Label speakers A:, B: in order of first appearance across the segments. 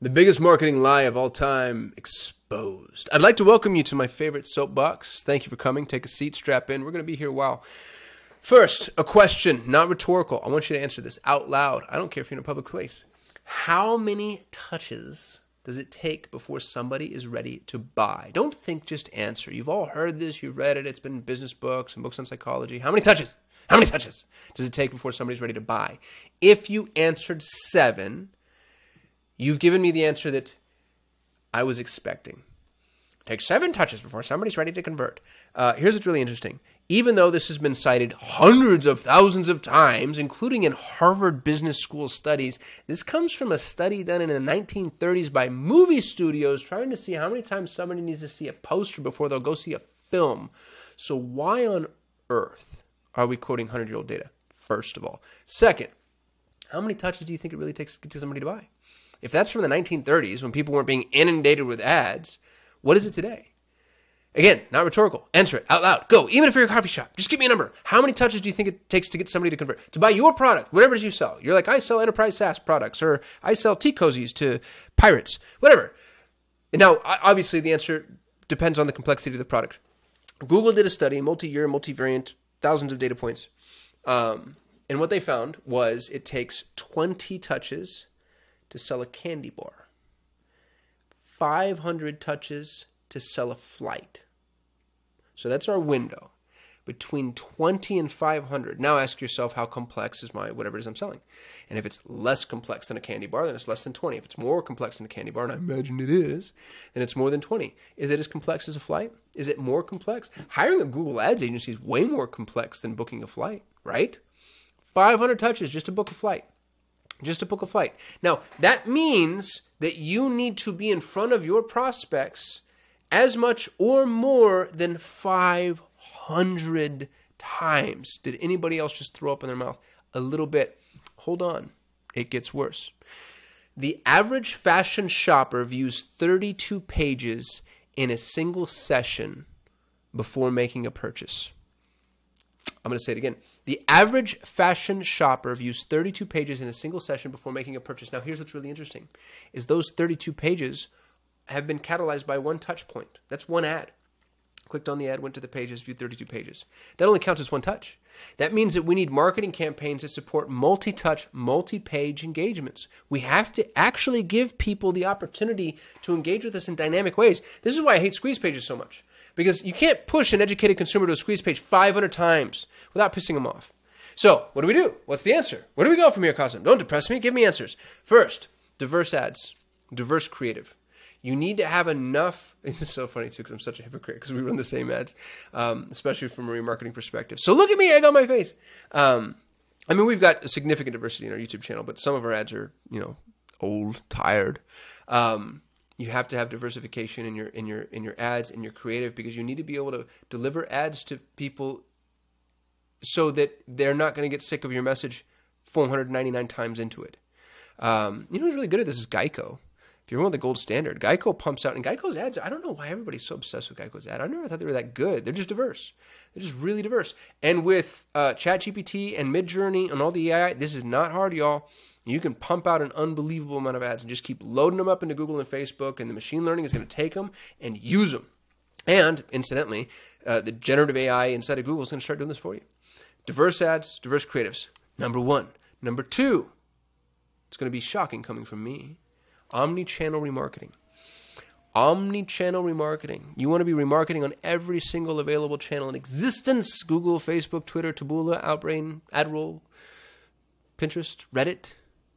A: The biggest marketing lie of all time exposed. I'd like to welcome you to my favorite soapbox. Thank you for coming. Take a seat, strap in. We're going to be here a while. First, a question, not rhetorical. I want you to answer this out loud. I don't care if you're in a public place. How many touches does it take before somebody is ready to buy? Don't think, just answer. You've all heard this, you've read it, it's been in business books and books on psychology. How many touches? How many touches does it take before somebody's ready to buy? If you answered seven, you've given me the answer that I was expecting. Take seven touches before somebody's ready to convert. Uh, here's what's really interesting. Even though this has been cited hundreds of thousands of times, including in Harvard Business School studies, this comes from a study done in the 1930s by movie studios trying to see how many times somebody needs to see a poster before they'll go see a film. So, why on earth are we quoting 100 year old data? First of all. Second, how many touches do you think it really takes to get somebody to buy? If that's from the 1930s when people weren't being inundated with ads, what is it today? Again, not rhetorical. Answer it out loud. Go. Even if you're a coffee shop, just give me a number. How many touches do you think it takes to get somebody to convert? To buy your product, whatever it is you sell. You're like, I sell enterprise SaaS products, or I sell tea cozies to pirates, whatever. Now, obviously, the answer depends on the complexity of the product. Google did a study, multi-year, multivariant, thousands of data points. Um, and what they found was it takes 20 touches to sell a candy bar, 500 touches to sell a flight. So that's our window between 20 and 500. Now ask yourself how complex is my whatever it is I'm selling. And if it's less complex than a candy bar, then it's less than 20. If it's more complex than a candy bar, and I imagine it is, then it's more than 20. Is it as complex as a flight? Is it more complex? Hiring a Google Ads agency is way more complex than booking a flight, right? 500 touches just to book a flight. Just to book a flight. Now, that means that you need to be in front of your prospects as much or more than 500 times. Did anybody else just throw up in their mouth? A little bit. Hold on, it gets worse. The average fashion shopper views 32 pages in a single session before making a purchase. I'm going to say it again. The average fashion shopper views 32 pages in a single session before making a purchase. Now, here's what's really interesting: is those 32 pages have been catalyzed by one touch point. That's one ad. Clicked on the ad, went to the pages, viewed 32 pages. That only counts as one touch. That means that we need marketing campaigns that support multi touch, multi page engagements. We have to actually give people the opportunity to engage with us in dynamic ways. This is why I hate squeeze pages so much. Because you can't push an educated consumer to a squeeze page 500 times without pissing them off. So, what do we do? What's the answer? Where do we go from here, Kasim? Don't depress me. Give me answers. First, diverse ads, diverse creative. You need to have enough. It's so funny too because I'm such a hypocrite because we run the same ads, um, especially from a remarketing perspective. So look at me, egg on my face. Um, I mean, we've got a significant diversity in our YouTube channel, but some of our ads are, you know, old, tired. Um, you have to have diversification in your in your in your ads in your creative because you need to be able to deliver ads to people so that they're not going to get sick of your message 499 times into it. Um, you know who's really good at this is Geico. If you want the gold standard, Geico pumps out, and Geico's ads, I don't know why everybody's so obsessed with Geico's ad. I never thought they were that good. They're just diverse. They're just really diverse. And with uh, ChatGPT and Midjourney and all the AI, this is not hard, y'all. You can pump out an unbelievable amount of ads and just keep loading them up into Google and Facebook, and the machine learning is going to take them and use them. And incidentally, uh, the generative AI inside of Google is going to start doing this for you. Diverse ads, diverse creatives. Number one. Number two, it's going to be shocking coming from me omni-channel remarketing. Omni-channel remarketing. You want to be remarketing on every single available channel in existence: Google, Facebook, Twitter, Taboola, Outbrain, AdRoll, Pinterest, Reddit,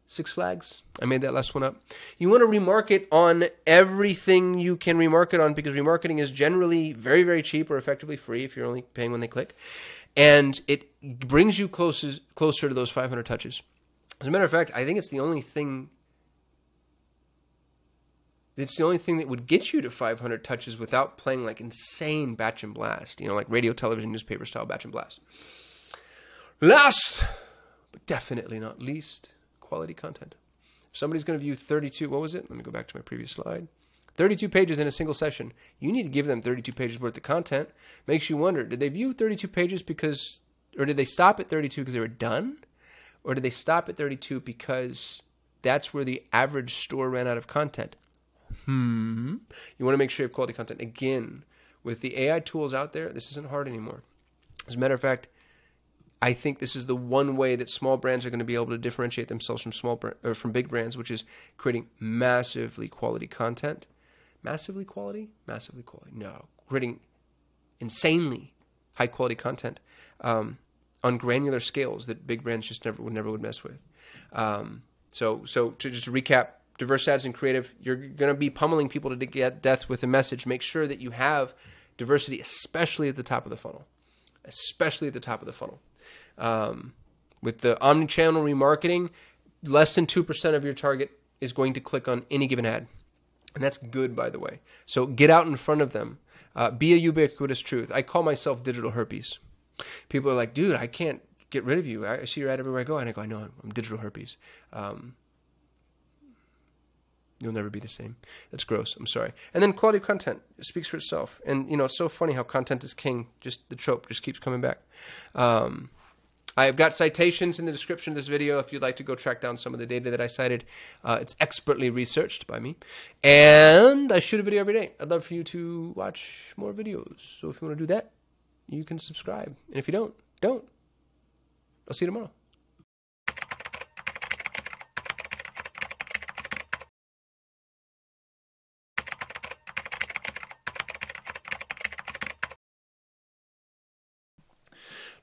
A: Six Flags. I made that last one up. You want to remarket on everything you can remarket on because remarketing is generally very, very cheap or effectively free if you're only paying when they click. And it brings you closer, closer to those 500 touches. As a matter of fact, I think it's the only thing it's the only thing that would get you to 500 touches without playing like insane batch and blast, you know, like radio, television, newspaper style batch and blast. Last, but definitely not least, quality content. If somebody's going to view 32, what was it? Let me go back to my previous slide. 32 pages in a single session. You need to give them 32 pages worth of content. Makes you wonder, did they view 32 pages because, or did they stop at 32 because they were done? Or did they stop at 32 because that's where the average store ran out of content. Hmm. You want to make sure you have quality content. Again, with the AI tools out there, this isn't hard anymore. As a matter of fact, I think this is the one way that small brands are going to be able to differentiate themselves from small or from big brands, which is creating massively quality content. Massively quality? Massively quality. No, creating insanely high quality content um, on granular scales that big brands just never would never would mess with. Um, so, so to just recap, diverse ads and creative, you're going to be pummeling people to get death with a message. Make sure that you have diversity, especially at the top of the funnel, especially at the top of the funnel. Um, with the omni-channel remarketing, less than 2% of your target is going to click on any given ad. And that's good, by the way. So get out in front of them. Uh, be a ubiquitous truth. I call myself digital herpes. People are like, dude, I can't get rid of you. I see your ad everywhere I go. And I go, I know, I'm digital herpes. Um, you'll never be the same. That's gross. I'm sorry. And then quality content speaks for itself. And, you know, it's so funny how content is king. Just the trope just keeps coming back. Um, I've got citations in the description of this video if you'd like to go track down some of the data that I cited. Uh, it's expertly researched by me. And I shoot a video every day. I'd love for you to watch more videos. So if you want to do that, you can subscribe. And if you don't, don't. I'll see you tomorrow.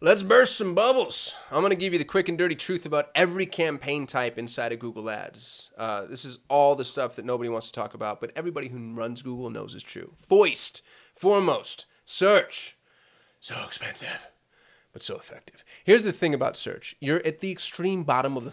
A: Let's burst some bubbles. I'm going to give you the quick and dirty truth about every campaign type inside of Google Ads. Uh, this is all the stuff that nobody wants to talk about, but everybody who runs Google knows is true. Foist, foremost, search. So expensive, but so effective. Here's the thing about search you're at the extreme bottom of the